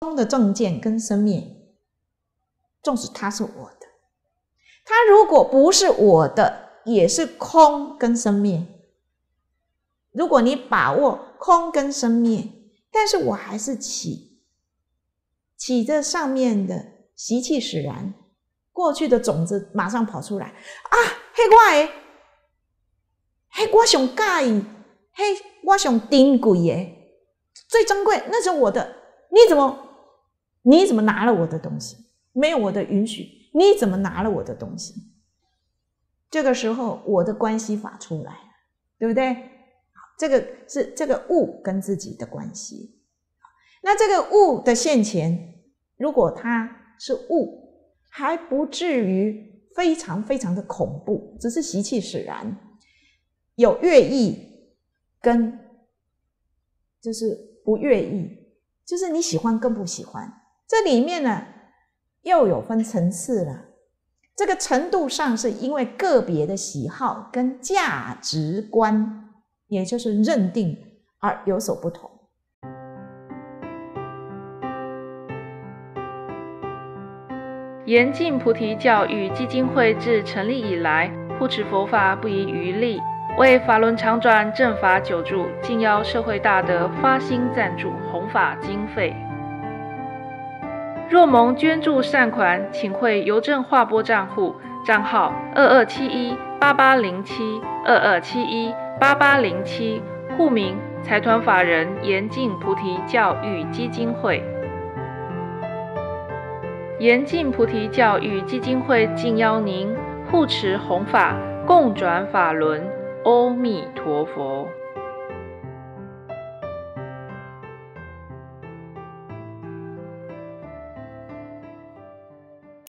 空的正见跟生灭，纵使它是我的，它如果不是我的，也是空跟生灭。如果你把握空跟生灭，但是我还是起，起这上面的习气使然，过去的种子马上跑出来啊！嘿，我诶，嘿，我想盖，嘿，我想顶贵诶，最珍贵，那是我的，你怎么？你怎么拿了我的东西？没有我的允许，你怎么拿了我的东西？这个时候，我的关系法出来了，对不对？这个是这个物跟自己的关系。那这个物的现前，如果它是物，还不至于非常非常的恐怖，只是习气使然，有乐意跟就是不乐意，就是你喜欢跟不喜欢。这里面呢，又有分层次了。这个程度上是因为个别的喜好跟价值观，也就是认定而有所不同。严禁菩提教育基金会自成立以来，护持佛法不遗余力，为法轮常转正法久住，敬邀社会大德发心赞助弘法经费。若蒙捐助善款，请汇邮政划拨账户账号二二七一八八零七二二七一八八零七，户名财团法人严禁菩提教育基金会。严禁菩提教育基金会敬邀您护持弘法，共转法轮。阿弥陀佛。